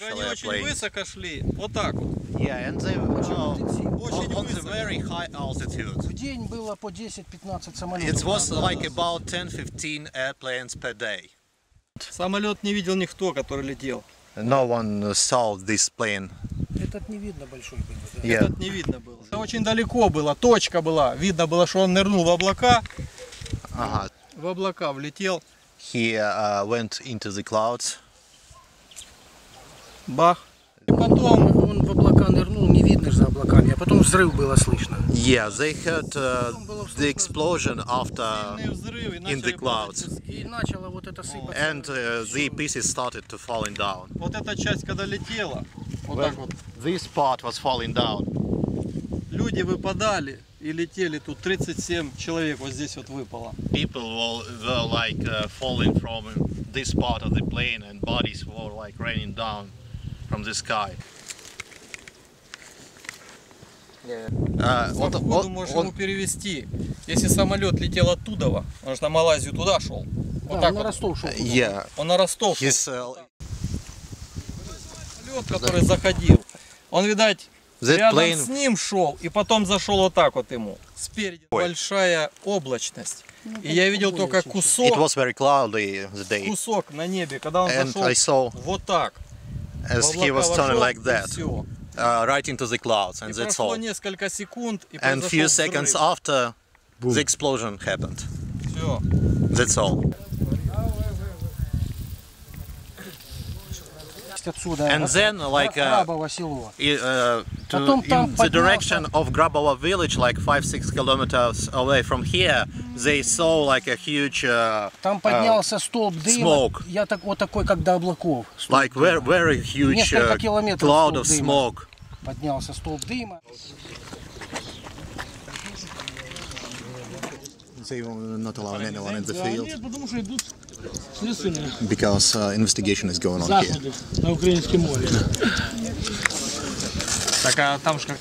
Они очень высоко шли. Вот так вот. Yeah, and they uh, Очень on the высоко. very high altitude. В день было по 10-15 самолетов. It was like about 10-15 airplanes per day. Самолет не видел никто, который летел. No one saw this plane. Этот не видно большой был. да. Yeah. Этот не видно было. Это очень далеко было, точка была. Видно было, что он нырнул в облака. Uh-huh. В облака влетел. He uh, went into the clouds. Бах. Потом он в облака нырнул, не видно ж за облаками, а потом взрыв было слышно. Yeah, they heard uh, the explosion after, in the clouds. падать пески. И начало вот это сыпаться. and uh, the pieces started to falling down. Вот эта часть, когда летела, вот так вот, This part was falling down. люди выпадали и летели. Тут 37 человек вот здесь вот выпало. People were, were like uh, falling from this part of the plane, and bodies were like raining down from the sky. Вот- ходу вот- можешь он- ему перевести. Если самолет летел оттуда, он же на Малайзию туда шел. Вот Да, так на вот. Ростов шел. туда. yeah, Он на Ростов шел. Самолет, который заходил. Он, видать, that рядом plane с ним шел и потом зашел вот так вот ему. Спереди Ой. большая облачность. Ну, И я видел только кусок, it was very cloudy the day, кусок на небе, когда он and зашел I saw вот так. as he was turning like that. Uh, right into the clouds, and that's all. And few seconds after, the explosion happened. That's all. And then, like, uh, uh, to, Потом там in the поднялся- direction of Grabovo village, like five six kilometers away from here, they saw like a huge, uh, Там поднялся столб дыма. smoke. Я так вот такой, как до облаков. Столб like very дыма. very huge Несколько uh, километров cloud of столб дыма. smoke. Поднялся столб дыма. They will not allow anyone in the field Нет, потому что идут следственные because uh, investigation is going on here. Так, а там же как...